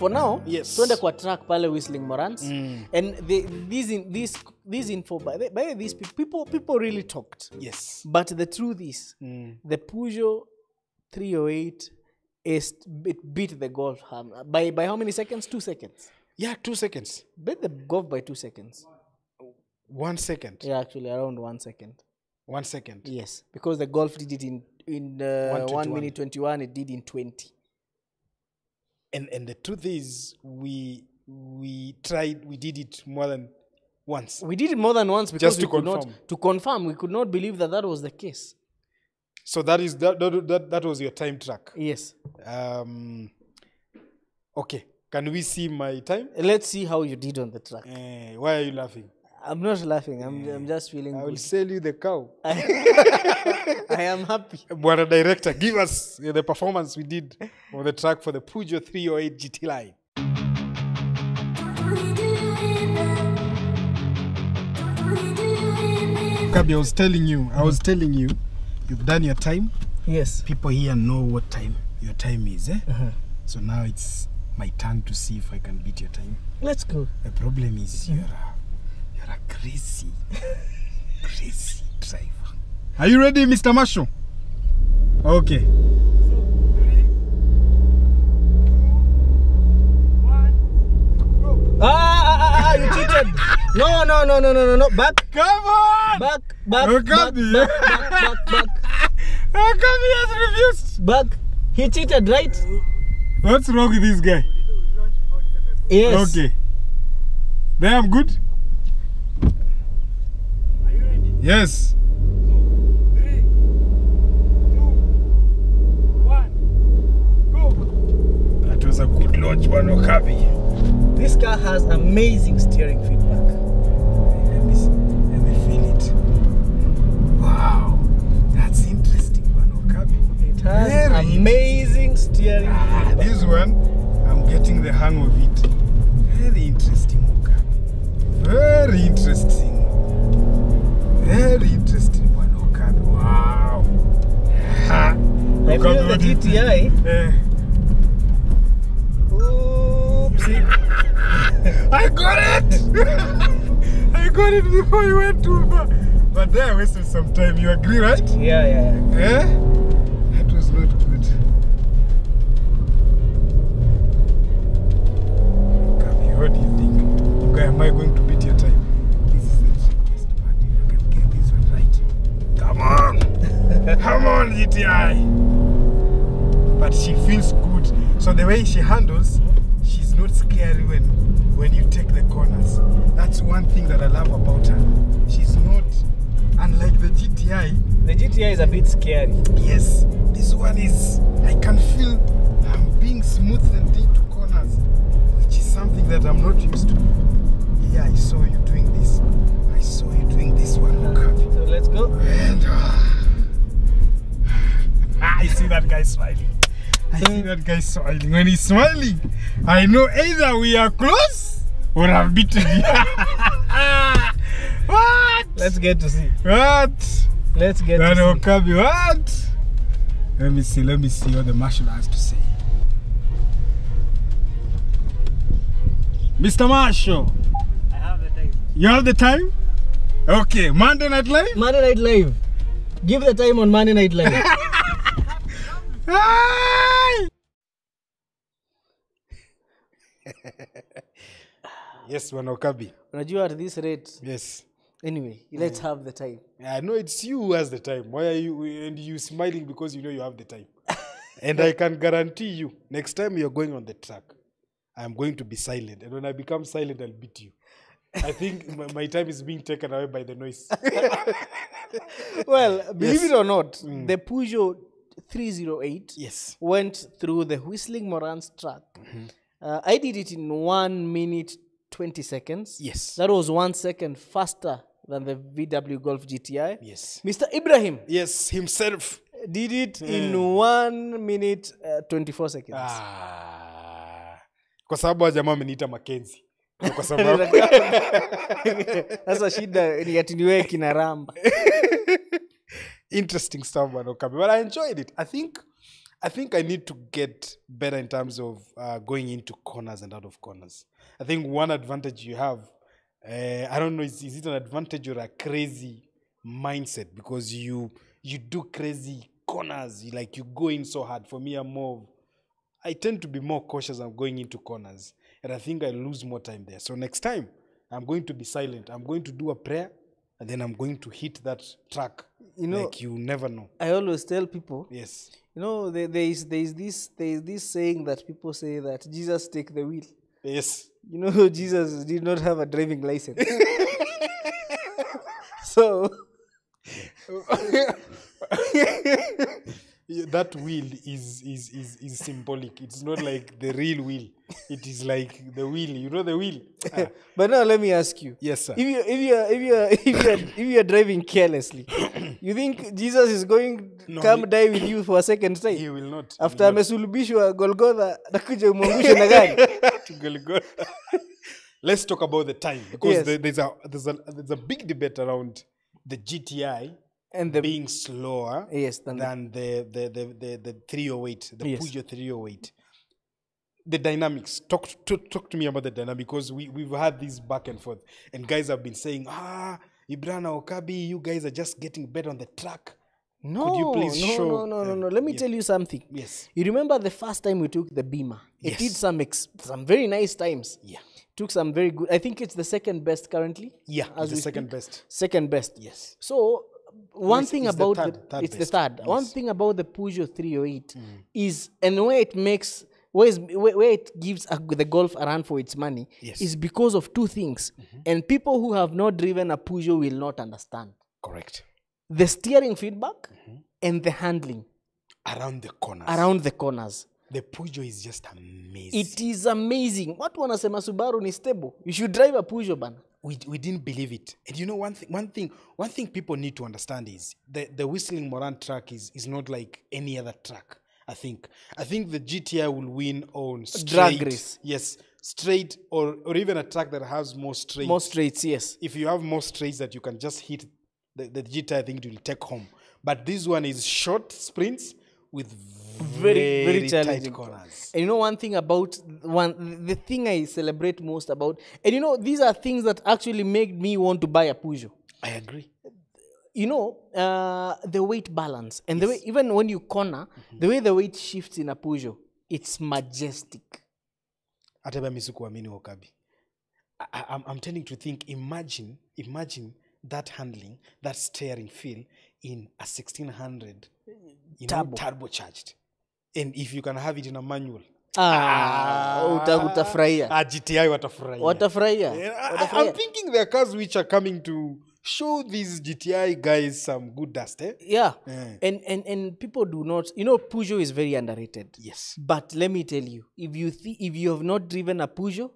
for now Yes. tuende kwa track pale whistling morans Mm. and the, these, in, these, these info by, the, by these people people really talked yes but the truth is Mm. the Peugeot 308 is it beat the Golf um, by by how many seconds? Two seconds. yeah two seconds Beat the Golf by two seconds. one second Yeah, actually around one second. one second Yes, because the Golf did it in in uh, one 121. minute twenty one. It did in twenty. And and the truth is we we tried we did it more than once We did it more than once because Just to we could confirm. not to confirm. We could not believe that that was the case. so that is that that, that, that was your time track Yes. um okay can we see my time Let's see how you did on the track. Eh, why are you laughing I'm not laughing. I'm I'm just feeling i will good. sell you the cow I am happy. Bwana director, give us uh, the performance we did on the track for the Peugeot 308 GT Line. Kabi, I was telling you, I was telling you, you've done your time. Yes. People here know what time your time is, eh? So now it's my turn to see if I can beat your time. Let's go. The problem is you're a, you're a crazy, crazy driver. Are you ready, Mr. Marshall? Okay. Ah, ah, ah, ah, you cheated. No, no, no, no, no, no, no. Back, Come on! back, back, Oh, back, back, back, back, back, How come he has refused? back. He cheated, right? What's wrong with this guy? Yes. Okay. Then I'm good? Yes. That was a good launch, one Okabi. This car has amazing steering feedback. Let me, let me feel it. Wow. That's interesting, one Okabi. It has Very amazing steering Ah, feedback. this one, I'm getting the hang of it. Very interesting, Okabe. Very interesting. Feel Okabe, the what do you think? GTI. Eh, Oopsie. I got it! I got it before you went too far. But there I wasted some time. You agree, right? Yeah, yeah, yeah. Way she handles, she's not scary when when you take the corners. That's one thing that I love about her. She's not unlike the GTI. The GTI is a bit scary. Yes, this one is. I can feel I'm being smoothened into corners, which is something that I'm not used to. I see that guy smiling. When he's smiling, I know either we are close or I've beaten you. what? Let's get to see. What? Let's get That to see. Okabe, what? Let me see, let me see what the marshal has to say. Mr. Marshall, I have the time. you have the time? Okay, Monday Night Live? Monday Night Live. Give the time on Monday Night Live. Hi! Ah! Yes, Bwana Okabe. Unajua at this rate. Yes. Anyway, let's mm. have the time. I know it's you who has the time. Why are you and you smiling because you know you have the time? and I can guarantee you, next time you're going on the track, I'm going to be silent. And when I become silent, I'll beat you. I think my, my time is being taken away by the noise. Well, believe Yes. it or not, mm. the Peugeot 308 yes. went through the Whistling Morans track. Mm-hmm. Uh, I did it in one minute 20 seconds. Yes. That was one second faster than the VW Golf GTI. Yes. Mr. Ibrahim Yes, himself. did it mm. in one minute uh, 24 seconds. Ah. Kwa sababu jamaa ameniita Mackenzie. Kwa sababu Sasa shida ni ati niwe kinaramba. interesting stuff. But I enjoyed it. I think I think I need to get better in terms of uh, going into corners and out of corners. I think one advantage you have, uh, I don't know, is, is it an advantage or a crazy mindset because you you do crazy corners, you, like you go in so hard. For me, I'm more, I tend to be more cautious. I'm going into corners, and I think I lose more time there. So next time, I'm going to be silent. I'm going to do a prayer, and then I'm going to hit that track. You know- like you never know. I always tell people, Yes. You know, there, there is there is this there is this saying that people say that Jesus take the wheel. Yes. You know, Jesus did not have a driving license. so that wheel is, is is is symbolic. It's not like the real wheel. It is like the wheel. You know the wheel. Ah, but now let me ask you. yes, sir. If you if you if you if you if you are driving carelessly, you think Jesus is going to No, come he- die with you for a second time? He will not. After amesulubishwa Golgotha nakuja umwangushe na gari. To Golgotha. Let's talk about the time because Yes. there- there's a there's a there's a big debate around the GTI And the being slower yes, than the- than the the the the, the 308, the Yes. Peugeot 308. The dynamics. Talk to, talk to me about the dynamic because we we've had this back and forth, and guys have been saying, ah, Ibrana Okabi, you guys are just getting better on the track. no, Could you please no, show, no, no, no, no. Let me yeah. tell you something. Yes. You remember the first time we took the Beamer? It did some ex- some very nice times. Yeah. Took some very good. I think it's the second best currently. Yeah. As the second speak. best. Second best. Yes. So one Yes, thing it's the about third- the, third it's the best. third. One thing about the Peugeot 308 mm. is and where it makes where, is, where, where it gives a, the Golf a run for its money Yes. is because of two things, mm-hmm. and people who have not driven a Peugeot will not understand Correct. the steering feedback mm-hmm. and the handling Around the corners. around the corners. the Peugeot is just amazing. It is amazing. Watu wanasema Subaru ni stable. You should drive a Peugeot bana. we, we didn't believe it. And you know one thing one thing one thing people need to understand is the, the whistling Moran track is is not like any other track. I think. I think the GTI will win on straight, Drag race. Yes, straight or or even a track that has more straight. More straights, yes. if you have more straights that you can just hit the, the GTI, I think it will take home. But this one is short sprints with Very, very tight challenging. corners. And you know one thing about one the thing I celebrate most about, and you know these are things that actually make me want to buy a Peugeot. I agree. You know uh, the weight balance and the way even when you corner, the way the weight shifts in a Peugeot, it's majestic. hata mimi sikuamini Wakabi. I, I, I'm, I'm tending to think imagine imagine that handling that steering feel in a 1600 you know, Turbo. turbocharged and if you can have it in a manual Ah, uta, utafurahia. ah, GTI watafurahia Watafurahia. Yeah, I, I, Watafurahia. I'm thinking there are cars which are coming to show these GTI guys some good dust eh? Yeah. Eh. And, and and people do not you know Peugeot is very underrated. yes But let me tell you, if you th- if you have not driven a Peugeot,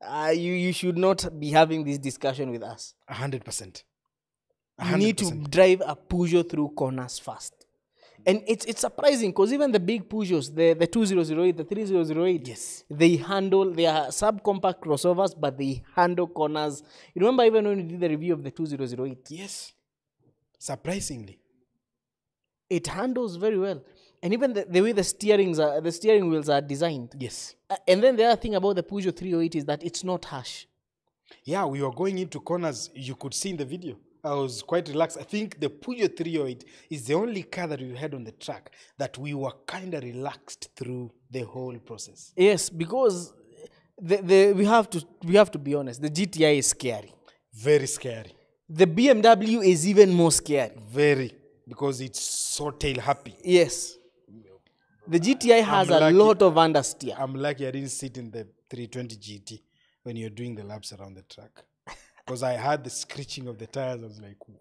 uh, you you should not be having this discussion with us. 100% You need to drive a Peugeot through corners fast. And it's it's surprising because even the big Peugeots, the, the 2008, the 3008, Yes. they handle, they are subcompact crossovers, but they handle corners. You remember even when we did the review of the 2008? yes surprisingly It handles very well. And even the, the way the steerings are, the steering wheels are designed. yes Uh, and then the other thing about the Peugeot 308 is that it's not harsh. Yeah, we were going into corners. You could see in the video. I was quite relaxed. I think the Peugeot 308 is the only car that we had on the track that we were kind of relaxed through the whole process. Yes, because the, the, we have to we have to be honest. The GTI is scary. Very scary. The BMW is even more scary. Very. Because it's so tail happy. Yes. The GTI has a lucky. lot of understeer. I'm lucky I didn't sit in the 320 GT when you're doing the laps around the track. Because I heard the screeching of the tires. I was like, way.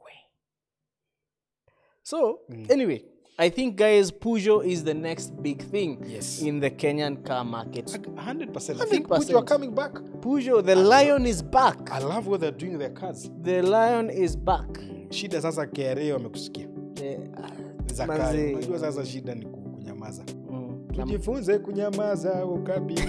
So mm. anyway, I think guys, Peugeot is the next big thing Yes. in the Kenyan car market. 100%. 100%. I think 100%. Peugeot are coming back. Peugeot, the I lion love, is back. I love what they're doing with their cars. The lion is back. Shida sasa KRA wamekusikia. Eh, za kale. Unajua sasa shida ni ku- kunyamaza. mm, Tujifunze kunyamaza ukabi.